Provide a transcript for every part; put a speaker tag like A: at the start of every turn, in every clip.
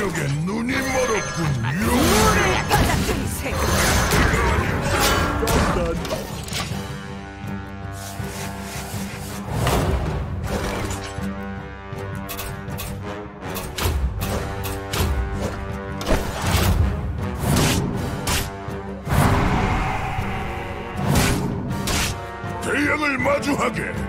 A: 탐욕에 눈이 멀었군요. 대양을 마주하게.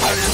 A: Yeah.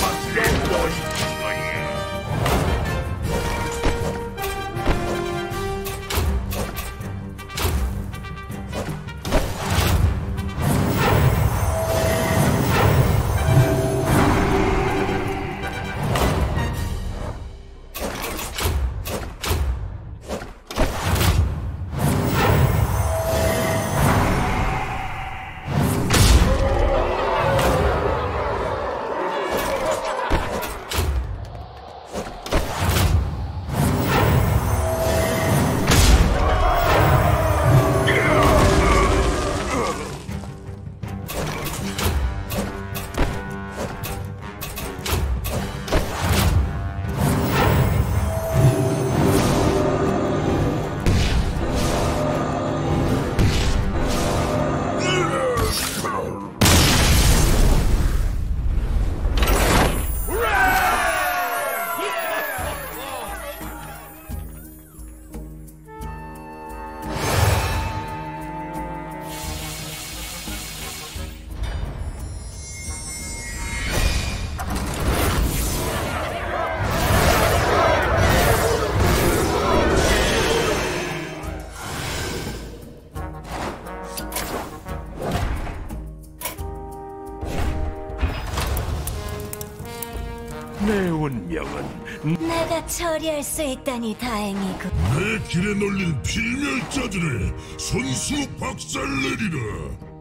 B: 운명은
C: 내가 처리할 수 있다니 다행이고
A: 내 길에 놀린 필멸자들의 손수 박살내리라